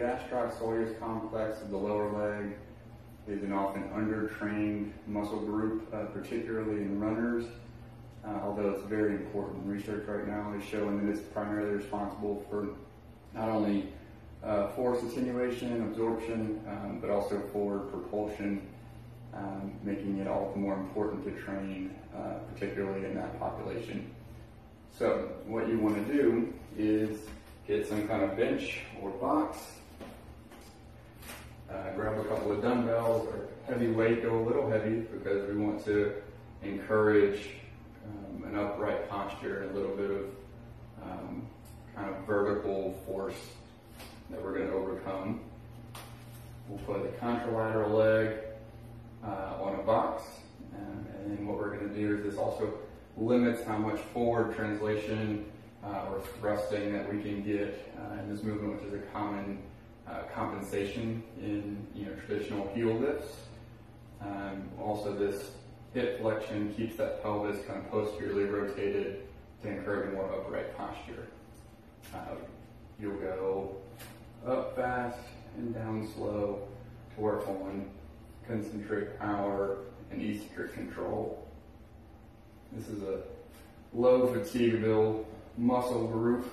Gastroc soleus complex of the lower leg is an often undertrained muscle group, uh, particularly in runners. Uh, although it's very important. Research right now is showing that it's primarily responsible for not only uh, force attenuation and absorption, um, but also forward propulsion, um, making it all the more important to train, uh, particularly in that population. So what you want to do is get some kind of bench or box, uh, grab a couple of dumbbells or heavy weight, go a little heavy because we want to encourage um, an upright posture, and a little bit of um, kind of vertical force that we're going to overcome. We'll put the contralateral leg uh, on a box, um, and then what we're going to do is this also limits how much forward translation uh, or thrusting that we can get uh, in this movement, which is a common uh, compensation in you know traditional heel lifts. Um, also, this hip flexion keeps that pelvis kind of posteriorly rotated to encourage more upright posture. Uh, you'll go up fast and down slow to work on concentric power and eccentric control. This is a low fatigue muscle group